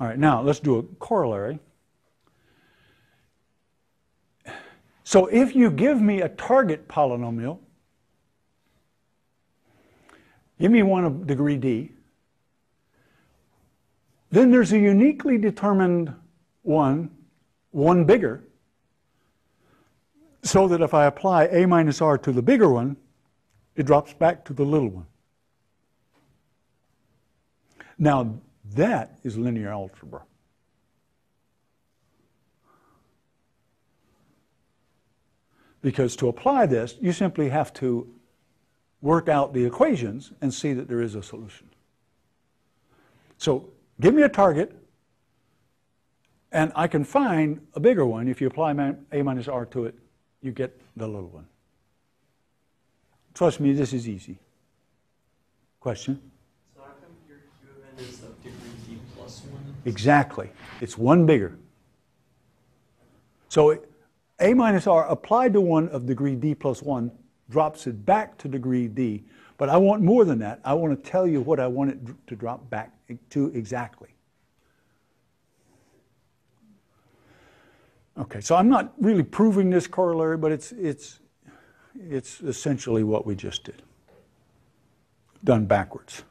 All right, now let's do a corollary. So if you give me a target polynomial, give me one of degree d, then there's a uniquely determined one, one bigger, so that if I apply a minus r to the bigger one, it drops back to the little one. Now, that is linear algebra. Because to apply this, you simply have to work out the equations and see that there is a solution. So give me a target, and I can find a bigger one. If you apply a minus r to it, you get the little one. Trust me, this is easy. Question? So how come your QN is of degree d plus one? Exactly. It's one bigger. So a minus r applied to one of degree d plus 1 drops it back to degree d. But I want more than that. I want to tell you what I want it to drop back to exactly. Okay, so I'm not really proving this corollary, but it's, it's, it's essentially what we just did, done backwards.